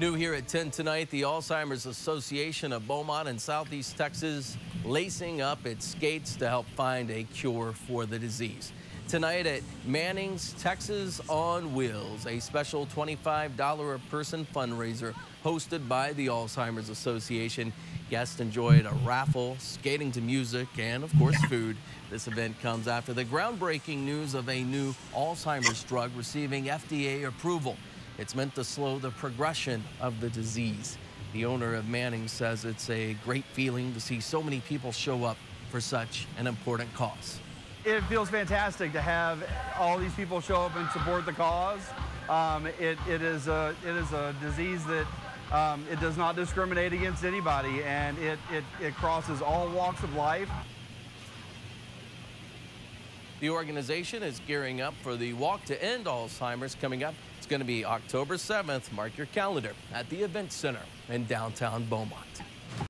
New here at 10 tonight, the Alzheimer's Association of Beaumont and Southeast Texas lacing up its skates to help find a cure for the disease. Tonight at Manning's Texas on Wheels, a special $25 a person fundraiser hosted by the Alzheimer's Association. Guests enjoyed a raffle, skating to music, and of course food. This event comes after the groundbreaking news of a new Alzheimer's drug receiving FDA approval. It's meant to slow the progression of the disease. The owner of Manning says it's a great feeling to see so many people show up for such an important cause. It feels fantastic to have all these people show up and support the cause. Um, it, it, is a, it is a disease that um, it does not discriminate against anybody and it, it, it crosses all walks of life. The organization is gearing up for the Walk to End Alzheimer's coming up. It's going to be October 7th. Mark your calendar at the Event Center in downtown Beaumont.